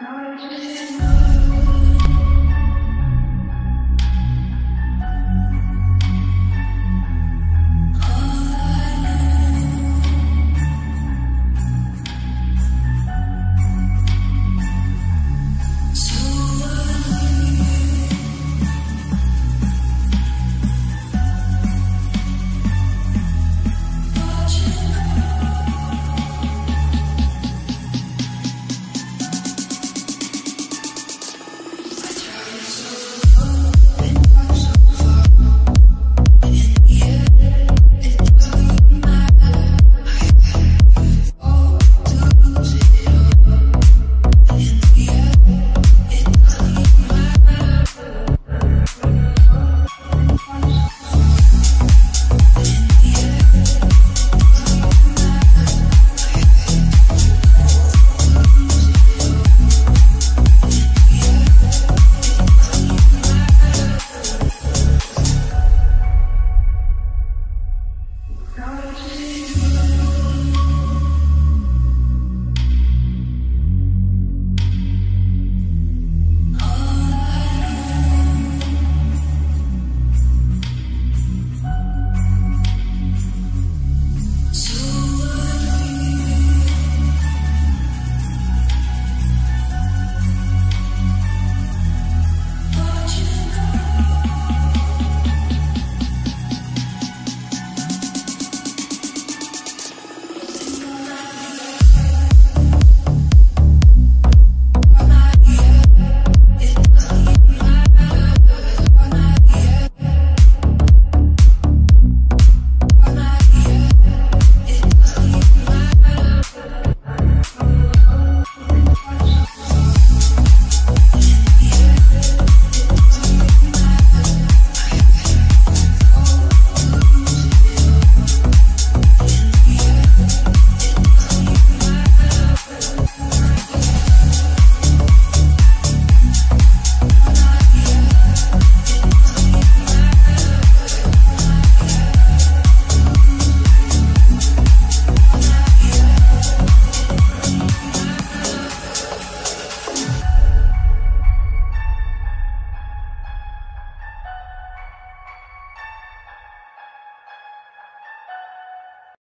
I just know.